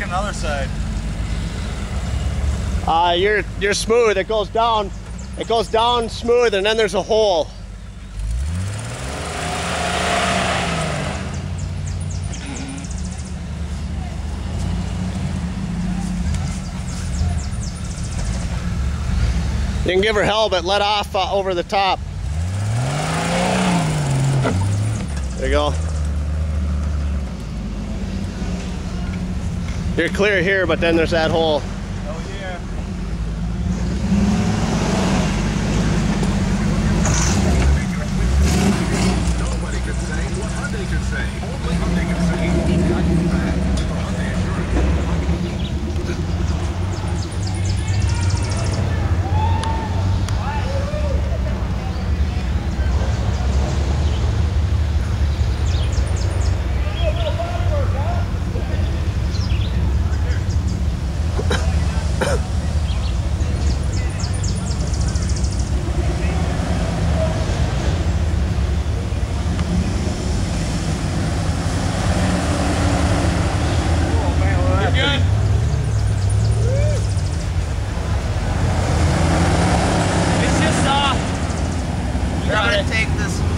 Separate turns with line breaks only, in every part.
checking the other side. Uh, you're, you're smooth. It goes down. It goes down smooth and then there's a hole. You can give her hell, but let off uh, over the top. There you go. You're clear here, but then there's that
whole take this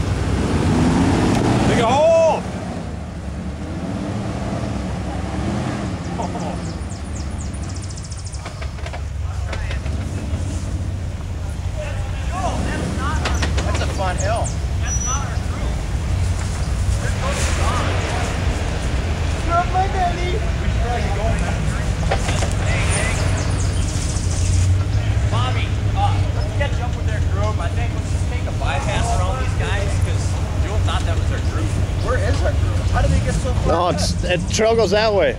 No, it struggles that way.